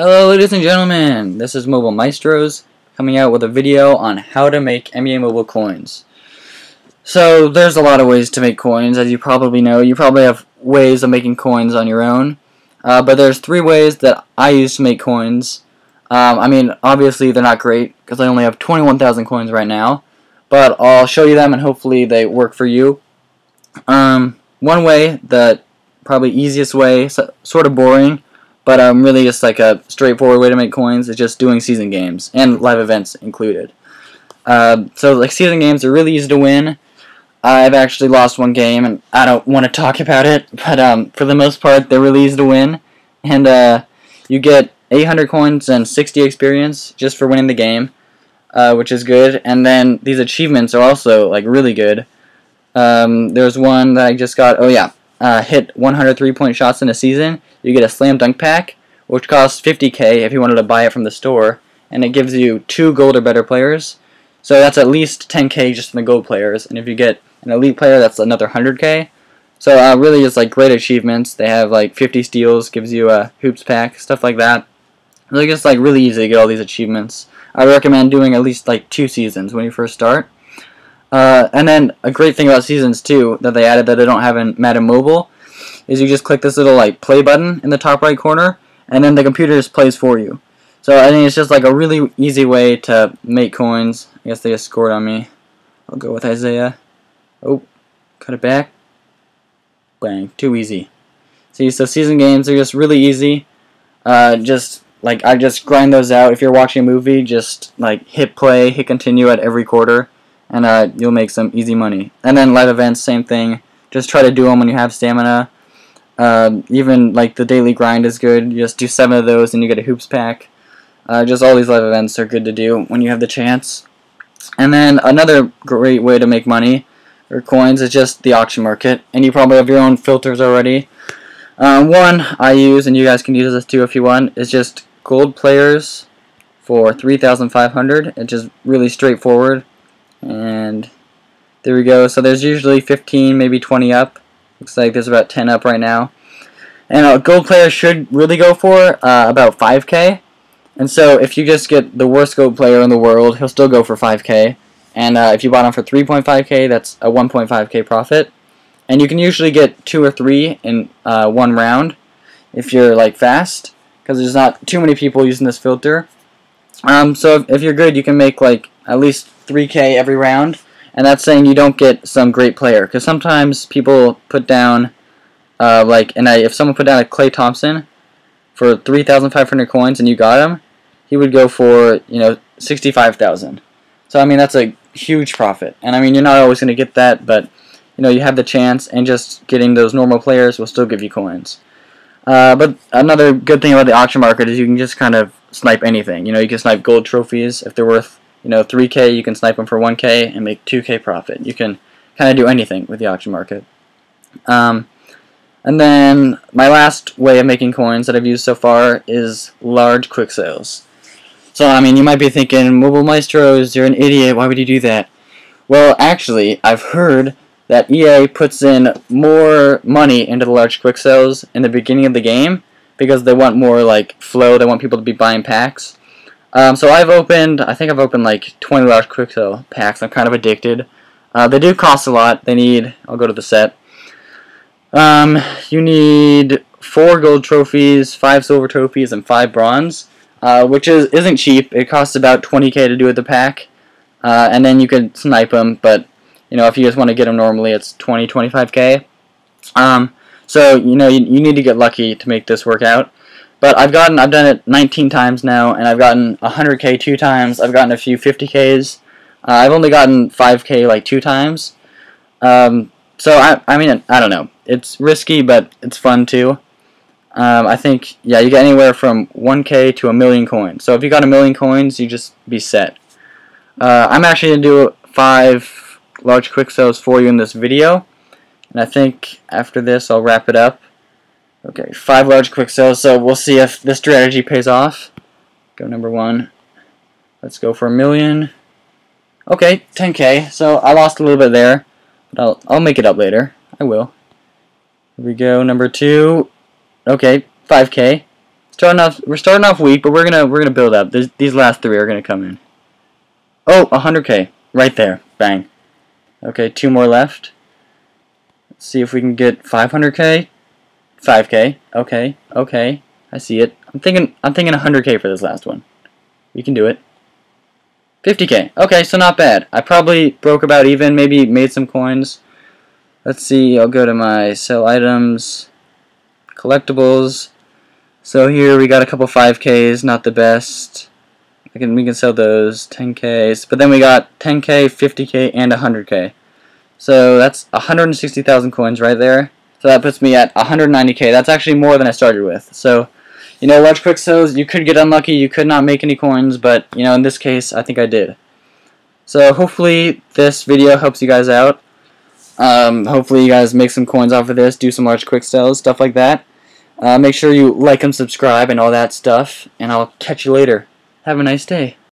Hello ladies and gentlemen, this is Mobile Maestros coming out with a video on how to make NBA Mobile coins. So there's a lot of ways to make coins as you probably know. You probably have ways of making coins on your own. Uh, but there's three ways that I use to make coins. Um, I mean obviously they're not great because I only have 21,000 coins right now. But I'll show you them and hopefully they work for you. Um, one way, the probably easiest way, so, sort of boring, but um, really just like a straightforward way to make coins is just doing season games and live events included. Uh, so like season games are really easy to win. I've actually lost one game and I don't want to talk about it, but um, for the most part they're really easy to win. And uh, you get 800 coins and 60 experience just for winning the game, uh, which is good. And then these achievements are also like really good. Um, there's one that I just got, oh yeah, uh, hit 103 point shots in a season you get a slam dunk pack, which costs 50k if you wanted to buy it from the store, and it gives you two gold or better players. So that's at least 10k just from the gold players, and if you get an elite player, that's another 100k. So uh, really, it's like great achievements. They have like 50 steals, gives you a hoops pack, stuff like that. It's like really easy to get all these achievements. I recommend doing at least like two seasons when you first start. Uh, and then a great thing about seasons too that they added that they don't have in Madden Mobile is you just click this little like play button in the top right corner and then the computer just plays for you. So I think it's just like a really easy way to make coins. I guess they just scored on me. I'll go with Isaiah. Oh, cut it back. Bang, too easy. See, so season games are just really easy. Uh, just like I just grind those out. If you're watching a movie, just like hit play, hit continue at every quarter, and uh, you'll make some easy money. And then live events, same thing. Just try to do them when you have stamina. Um, even like the daily grind is good. You just do seven of those and you get a hoops pack. Uh, just all these live events are good to do when you have the chance. And then another great way to make money or coins is just the auction market. And you probably have your own filters already. Um, one I use, and you guys can use this too if you want, is just gold players for 3,500. It's just really straightforward. And there we go. So there's usually 15, maybe 20 up. Looks like there's about 10 up right now. And a gold player should really go for uh, about 5k. And so if you just get the worst gold player in the world, he'll still go for 5k. And uh, if you bought him for 3.5k, that's a 1.5k profit. And you can usually get two or three in uh, one round if you're like fast, because there's not too many people using this filter. Um, so if, if you're good, you can make like at least 3k every round and that's saying you don't get some great player because sometimes people put down uh, like and I, if someone put down a Klay Thompson for 3,500 coins and you got him, he would go for you know 65,000. So I mean that's a huge profit, and I mean you're not always going to get that, but you know you have the chance, and just getting those normal players will still give you coins. Uh, but another good thing about the auction market is you can just kind of snipe anything. You know you can snipe gold trophies if they're worth you know, 3K, you can snipe them for 1K and make 2K profit. You can kind of do anything with the auction market. Um, and then my last way of making coins that I've used so far is large quick sells. So, I mean, you might be thinking, Mobile Maestros, you're an idiot, why would you do that? Well, actually, I've heard that EA puts in more money into the large quick sells in the beginning of the game because they want more, like, flow, they want people to be buying packs. Um, so I've opened, I think I've opened like 20 large sale packs. I'm kind of addicted. Uh, they do cost a lot. They need, I'll go to the set. Um, you need four gold trophies, five silver trophies, and five bronze, uh, which is isn't cheap. It costs about 20k to do with the pack, uh, and then you can snipe them. But you know, if you just want to get them normally, it's 20, 25k. Um, so you know, you, you need to get lucky to make this work out. But I've gotten, I've done it 19 times now, and I've gotten 100k two times. I've gotten a few 50ks. Uh, I've only gotten 5k like two times. Um, so I, I mean, I don't know. It's risky, but it's fun too. Um, I think, yeah, you get anywhere from 1k to a million coins. So if you got a million coins, you just be set. Uh, I'm actually going to do five large quick sells for you in this video. And I think after this, I'll wrap it up. Okay, five large quick sells, so we'll see if this strategy pays off. Go number one. Let's go for a million. Okay, 10k, so I lost a little bit there, but I'll, I'll make it up later. I will. Here we go, number two. Okay, 5k. Starting off, we're starting off weak, but we're gonna we're gonna build up. This, these last three are gonna come in. Oh, 100k, right there, bang. Okay, two more left. Let's see if we can get 500k. 5k. Okay, okay, I see it. I'm thinking I'm thinking 100k for this last one. We can do it. 50k. Okay, so not bad. I probably broke about even, maybe made some coins. Let's see, I'll go to my sell items, collectibles. So here we got a couple 5Ks, not the best. I can, we can sell those 10Ks. But then we got 10K, 50K, and 100K. So that's 160,000 coins right there. So that puts me at 190K. That's actually more than I started with. So, you know, large quick sells, you could get unlucky, you could not make any coins, but, you know, in this case, I think I did. So hopefully this video helps you guys out. Um, hopefully you guys make some coins off of this, do some large quick sells, stuff like that. Uh, make sure you like and subscribe and all that stuff, and I'll catch you later. Have a nice day.